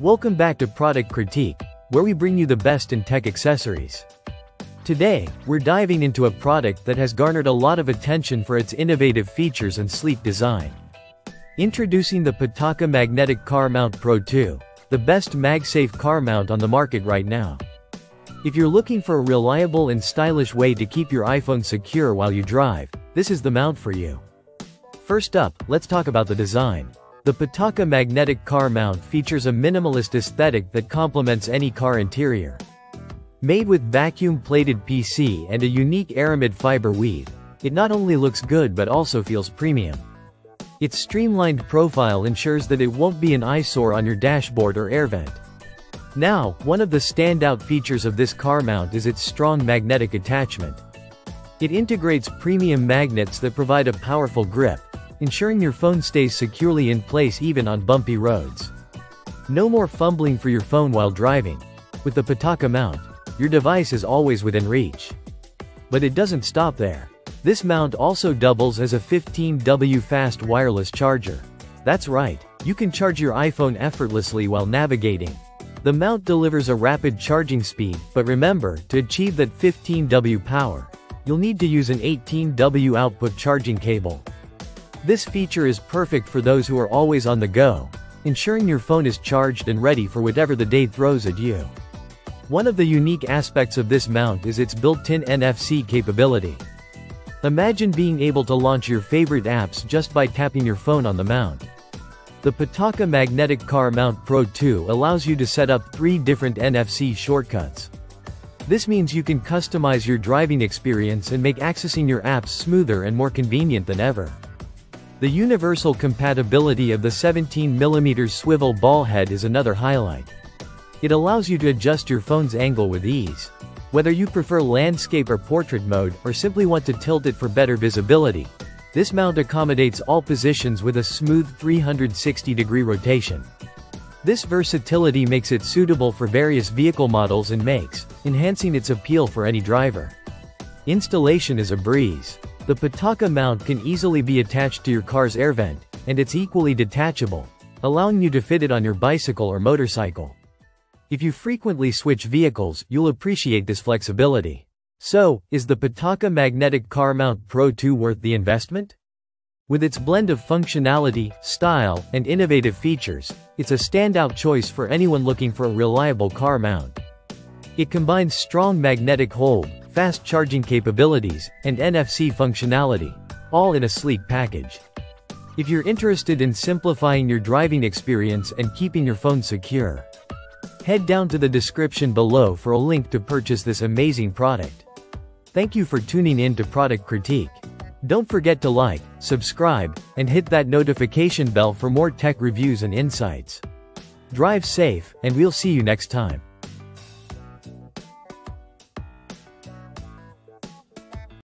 Welcome back to Product Critique, where we bring you the best in tech accessories. Today, we're diving into a product that has garnered a lot of attention for its innovative features and sleek design. Introducing the Pitaka Magnetic Car Mount Pro 2, the best MagSafe car mount on the market right now. If you're looking for a reliable and stylish way to keep your iPhone secure while you drive, this is the mount for you. First up, let's talk about the design. The Pitaka magnetic car mount features a minimalist aesthetic that complements any car interior. Made with vacuum-plated PC and a unique aramid fiber weave, it not only looks good but also feels premium. Its streamlined profile ensures that it won't be an eyesore on your dashboard or air vent. Now, one of the standout features of this car mount is its strong magnetic attachment. It integrates premium magnets that provide a powerful grip, ensuring your phone stays securely in place even on bumpy roads. No more fumbling for your phone while driving. With the Pitaka mount, your device is always within reach. But it doesn't stop there. This mount also doubles as a 15W fast wireless charger. That's right, you can charge your iPhone effortlessly while navigating, the mount delivers a rapid charging speed, but remember, to achieve that 15W power, you'll need to use an 18W output charging cable. This feature is perfect for those who are always on the go, ensuring your phone is charged and ready for whatever the day throws at you. One of the unique aspects of this mount is its built-in NFC capability. Imagine being able to launch your favorite apps just by tapping your phone on the mount. The Pitaka Magnetic Car Mount Pro 2 allows you to set up three different NFC shortcuts. This means you can customize your driving experience and make accessing your apps smoother and more convenient than ever. The universal compatibility of the 17mm swivel ball head is another highlight. It allows you to adjust your phone's angle with ease. Whether you prefer landscape or portrait mode, or simply want to tilt it for better visibility, this mount accommodates all positions with a smooth 360-degree rotation. This versatility makes it suitable for various vehicle models and makes, enhancing its appeal for any driver. Installation is a breeze. The Pitaka mount can easily be attached to your car's air vent, and it's equally detachable, allowing you to fit it on your bicycle or motorcycle. If you frequently switch vehicles, you'll appreciate this flexibility. So, is the Pitaka Magnetic Car Mount Pro 2 worth the investment? With its blend of functionality, style, and innovative features, it's a standout choice for anyone looking for a reliable car mount. It combines strong magnetic hold, fast charging capabilities, and NFC functionality, all in a sleek package. If you're interested in simplifying your driving experience and keeping your phone secure, head down to the description below for a link to purchase this amazing product. Thank you for tuning in to Product Critique. Don't forget to like, subscribe, and hit that notification bell for more tech reviews and insights. Drive safe, and we'll see you next time.